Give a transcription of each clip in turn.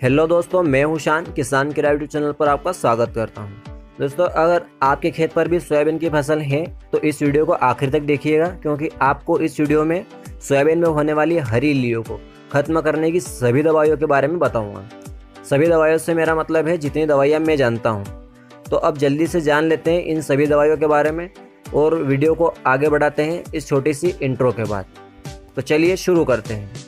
Hello दोस्तों, मैं हूँ शान, किसान के यूट्यूब चैनल पर आपका स्वागत करता हूँ। दोस्तों, अगर आपके खेत पर भी सोयाबीन की फ़सल है तो इस वीडियो को आखिर तक देखिएगा, क्योंकि आपको इस वीडियो में सोयाबीन में होने वाली हरी इल्लियों को ख़त्म करने की सभी दवाइयों के बारे में बताऊँगा। सभी दवाइयों से मेरा मतलब है जितनी दवाइयाँ मैं जानता हूँ। तो अब जल्दी से जान लेते हैं इन सभी दवाइयों के बारे में, और वीडियो को आगे बढ़ाते हैं इस छोटी सी इंट्रो के बाद। तो चलिए शुरू करते हैं।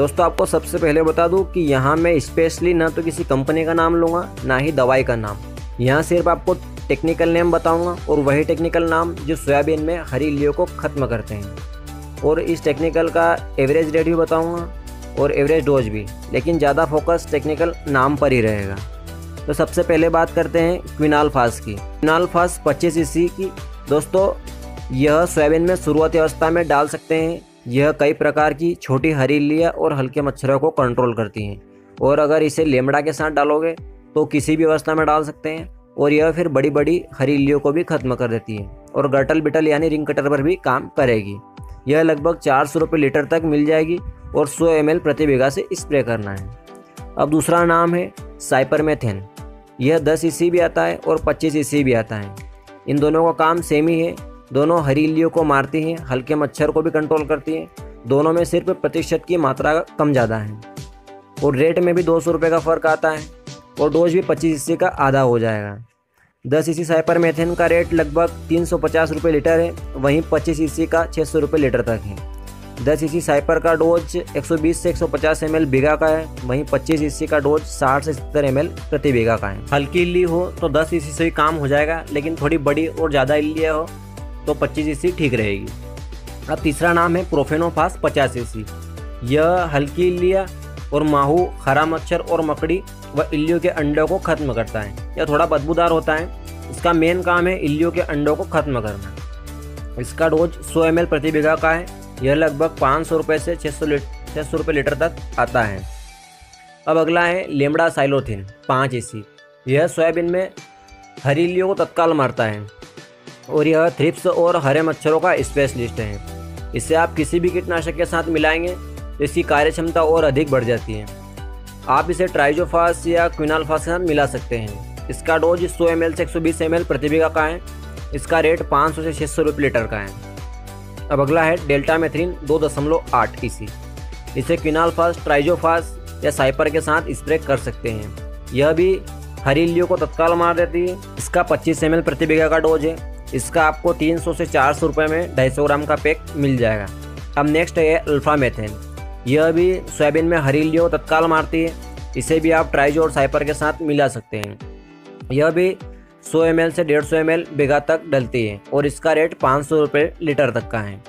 दोस्तों, आपको सबसे पहले बता दूँ कि यहाँ मैं स्पेशली ना तो किसी कंपनी का नाम लूँगा, ना ही दवाई का नाम। यहाँ सिर्फ़ आपको टेक्निकल नेम बताऊँगा और वही टेक्निकल नाम जो सोयाबीन में हरी इल्लियों को ख़त्म करते हैं। और इस टेक्निकल का एवरेज रेट भी बताऊँगा और एवरेज डोज भी, लेकिन ज़्यादा फोकस टेक्निकल नाम पर ही रहेगा। तो सबसे पहले बात करते हैं क्विनाल फास की। क्विनाल फास पच्चीस ईसी की। दोस्तों, यह सोयाबीन में शुरुआती अवस्था में डाल सकते हैं यह कई प्रकार की छोटी हरीलियाँ और हल्के मच्छरों को कंट्रोल करती हैं। और अगर इसे लेमड़ा के साथ डालोगे तो किसी भी अवस्था में डाल सकते हैं और यह फिर बड़ी बड़ी हरीलियों को भी खत्म कर देती है और गटल बिटल यानी रिंग कटर पर भी काम करेगी। यह लगभग चार सौ रुपये लीटर तक मिल जाएगी और सौ एम एल प्रति बीघा से स्प्रे करना है। अब दूसरा नाम है साइपरमेथेन यह दस ईसी भी आता है और पच्चीस ईसी भी आता है। इन दोनों का काम सेम ही है। दोनों हरीलियों को मारती हैं, हल्के मच्छर को भी कंट्रोल करती हैं। दोनों में सिर्फ़ प्रतिशत की मात्रा कम ज़्यादा है। और रेट में भी दो सौ रुपये का फ़र्क आता है और डोज भी पच्चीस इसी का आधा हो जाएगा। दस इसी साइपर मेथेन का रेट लगभग तीन सौ पचास रुपये लीटर है, वहीं पच्चीस इसी का छः सौ रुपये लीटर तक है। दस इसी साइपर का डोज 120 से 150 सौ पचास बीघा का है, वहीं 25 इसी का डोज 60 से 70 एम प्रति बीघा का है। हल्की इल्ली हो तो 10 इसी से भी काम हो जाएगा, लेकिन थोड़ी बड़ी और ज़्यादा इल्लियाँ हो तो 25 ईसी ठीक रहेगी। अब तीसरा नाम है प्रोफेनोफास पचास ईसी। यह हल्की इलिया और माहू, हरा मच्छर और मकड़ी व इल्लियों के अंडों को खत्म करता है। यह थोड़ा बदबूदार होता है। इसका मेन काम है इल्लियों के अंडों को खत्म करना। इसका डोज 100 एम प्रति बीघा का है। यह लगभग पाँच सौ रुपये से छः सौ छः सौ रुपये लीटर तक आता है। अब अगला है लेमड़ा साइलोथिन, पाँच ईसी। यह सोयाबीन में हरी इल्लियों को तत्काल मारता है। और यह थ्रिप्स और हरे मच्छरों का स्पेशलिस्ट है। इसे आप किसी भी कीटनाशक के साथ मिलाएँगे तो इसकी कार्य क्षमता और अधिक बढ़ जाती है। आप इसे ट्राइजोफास या क्विनालफास के साथ मिला सकते हैं। इसका डोज 100 एम से 120 एम प्रति बीघा का है। इसका रेट 500 से 600 रुपये लीटर का है। अब अगला है डेल्टा मेथ्रीन दो दशमलव आठ ई इसे क्विनालफास ट्राइजोफास या साइपर के साथ स्प्रे कर सकते हैं। यह भी हरीलियों को तत्काल मार देती है। इसका 25 एम प्रति बीघा का डोज है। इसका आपको 300 से चार सौ रुपये में ढाई सौ ग्राम का पैक मिल जाएगा। अब नेक्स्ट है अल्फ़ा मेथेन यह भी सोयाबीन में हरीलियो तत्काल मारती है। इसे भी आप ट्राइजो और साइपर के साथ मिला सकते हैं। यह भी 100 एम से 150 एम बीघा तक डलती है और इसका रेट पाँच सौ लीटर तक का है।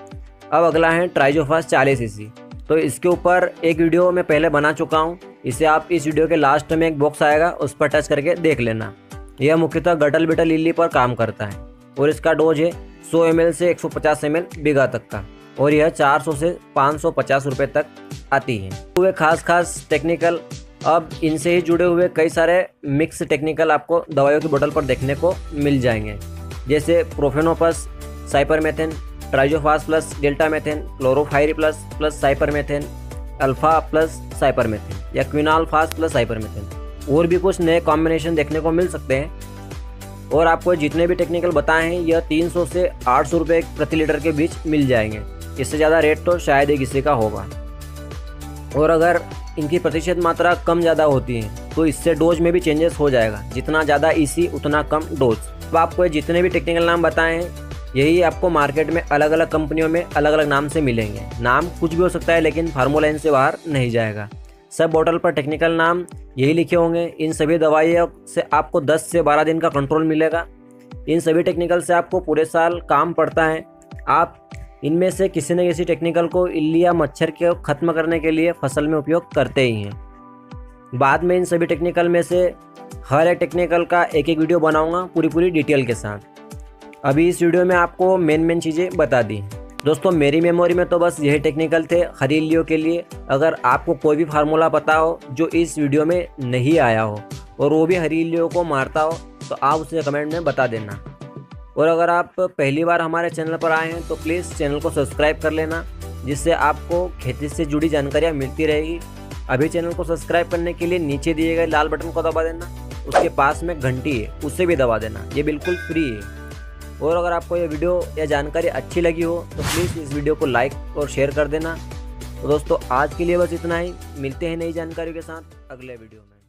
अब अगला है ट्राइजोफास चालीस सी तो इसके ऊपर एक वीडियो मैं पहले बना चुका हूँ। इसे आप इस वीडियो के लास्ट में एक बॉक्स आएगा, उस पर टच करके देख लेना। यह मुख्यतः गटल बिटल लिली पर काम करता है। और इसका डोज है 100 एम से 150 सौ बीघा तक का और यह 400 से 550 रुपए तक आती है। हुए खास खास टेक्निकल अब इनसे ही जुड़े हुए कई सारे मिक्स टेक्निकल आपको दवाइयों की बोतल पर देखने को मिल जाएँगे। जैसे profenofos cypermethrin triazophos plus deltamethrin chlorpyrifos plus plus cypermethrin alpha plus cypermethrin या क्विनाल फास प्लस साइपरमेथेन और भी कुछ नए कॉम्बिनेशन देखने को मिल सकते हैं। और आपको जितने भी टेक्निकल बताए हैं, यह 300 से 800 रुपए प्रति लीटर के बीच मिल जाएँगे। इससे ज़्यादा रेट तो शायद ही किसी का होगा। और अगर इनकी प्रतिशत मात्रा कम ज़्यादा होती है तो इससे डोज में भी चेंजेस हो जाएगा। जितना ज़्यादा ईसी उतना कम डोज तो आपको जितने भी टेक्निकल नाम बताए हैं, यही आपको मार्केट में अलग अलग कंपनियों में अलग अलग नाम से मिलेंगे। नाम कुछ भी हो सकता है, लेकिन फार्मूला इनसे बाहर नहीं जाएगा। सब बोतल पर टेक्निकल नाम यही लिखे होंगे, इन सभी दवाइयों से आपको 10 से 12 दिन का कंट्रोल मिलेगा। इन सभी टेक्निकल से आपको पूरे साल काम पड़ता है। आप इनमें से किसी न किसी टेक्निकल को इल्ली या मच्छर के ख़त्म करने के लिए फ़सल में उपयोग करते ही हैं। बाद में इन सभी टेक्निकल में से हर एक टेक्निकल का एक एक वीडियो बनाऊँगा पूरी पूरी डिटेल के साथ। अभी इस वीडियो में आपको मेन मेन चीज़ें बता दी दोस्तों, मेरी मेमोरी में तो बस यही टेक्निकल थे खरीलियों के लिए। अगर आपको कोई भी फार्मूला पता हो, जो इस वीडियो में नहीं आया हो, और वो भी हरीलियों को मारता हो तो आप उसे कमेंट में बता देना। और अगर आप पहली बार हमारे चैनल पर आए हैं तो प्लीज़ चैनल को सब्सक्राइब कर लेना, जिससे आपको खेती से जुड़ी जानकारियाँ मिलती रहेगी। अभी चैनल को सब्सक्राइब करने के लिए नीचे दिए गए लाल बटन को दबा देना, उसके पास में घंटी है, उसे भी दबा देना, ये बिल्कुल फ्री है। और अगर आपको ये वीडियो या जानकारी अच्छी लगी हो तो प्लीज़ इस वीडियो को लाइक और शेयर कर देना। तो दोस्तों, आज के लिए बस इतना ही। मिलते हैं नई जानकारी के साथ अगले वीडियो में।